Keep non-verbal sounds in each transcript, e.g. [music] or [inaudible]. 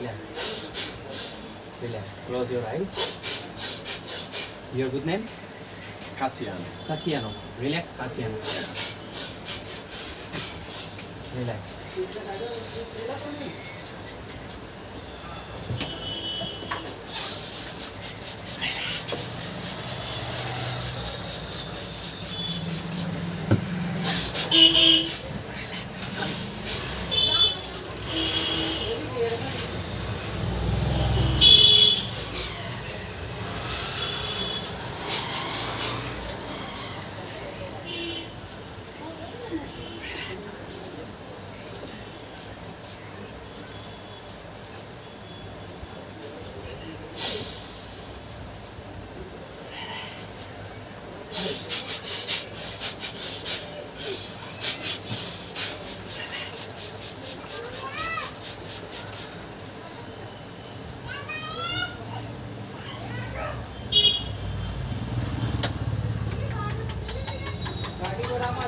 relax relax close your eyes your good name Cassiano Cassiano relax Cassiano relax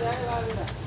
Hadi hadi hadi.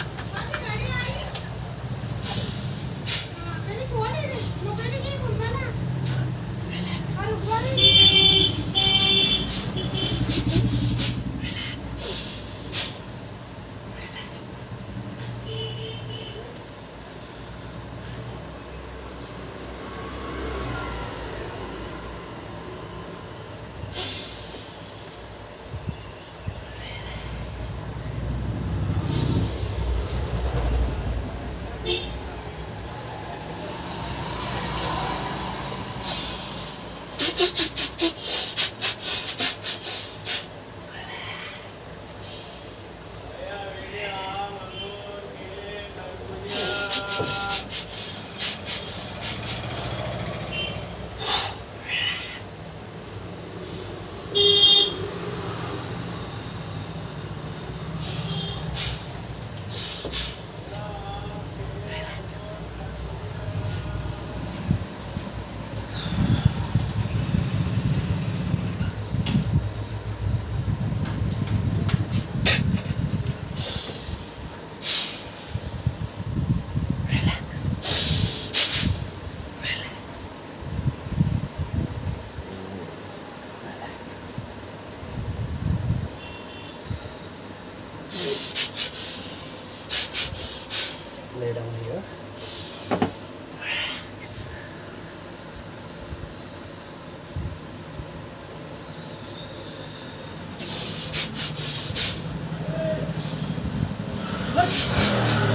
Let's...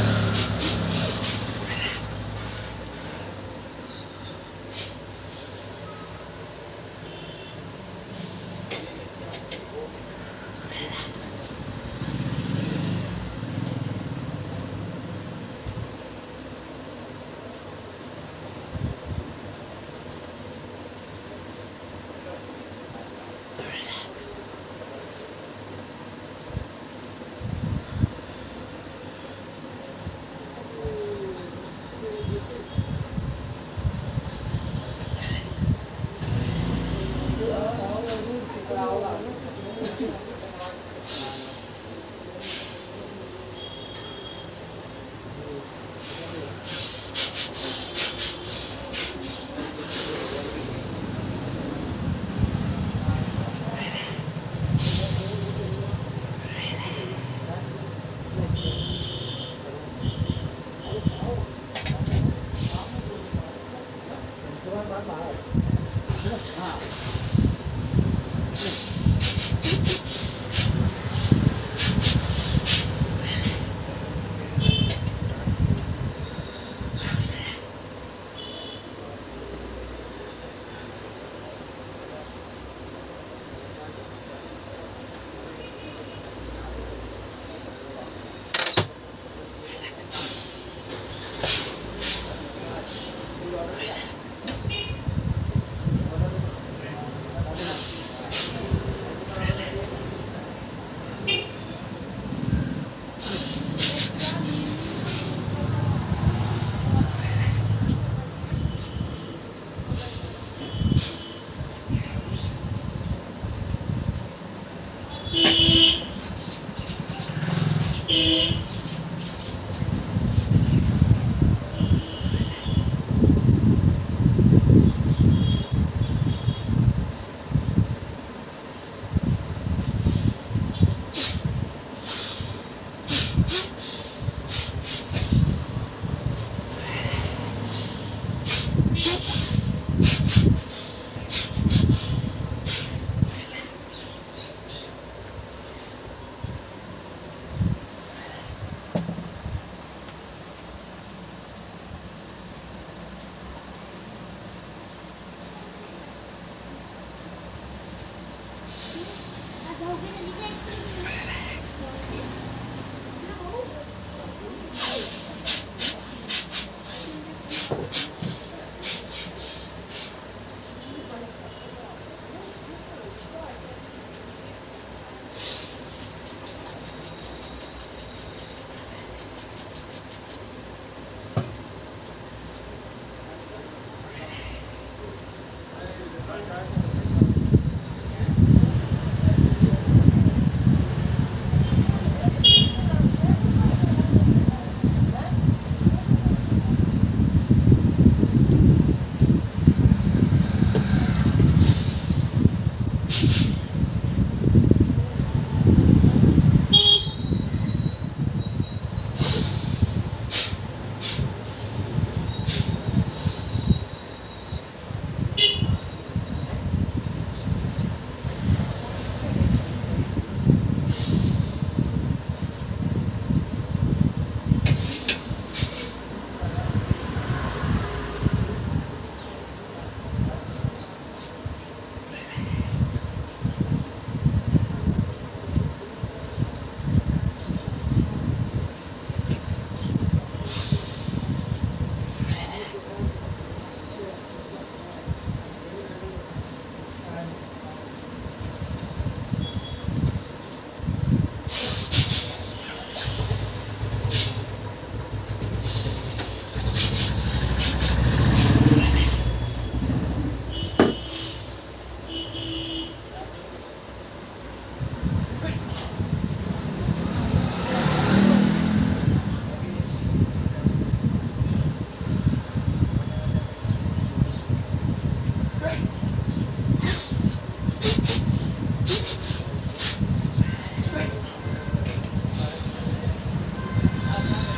好吧。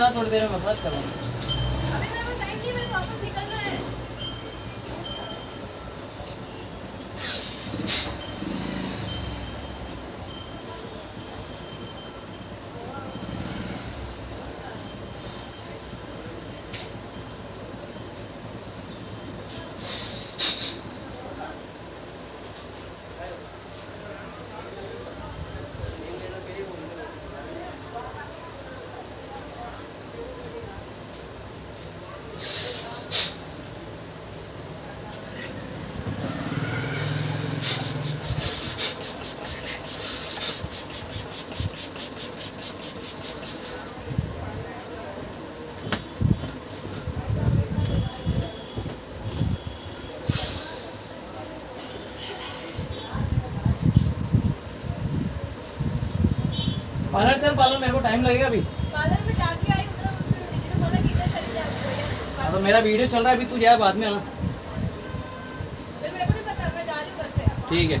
भी थोड़ी देर में massage करवाऊंगा parlour चल parlour मेरे को टाइम लगेगा अभी हाँ, तो मेरा वीडियो चल रहा है अभी तू जाए बाद में आना ठीक है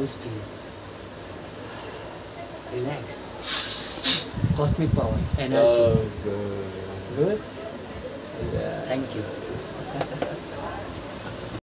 house feel? Relax. Cosmic power, energy. So good. Good? Yeah. Thank you. [laughs]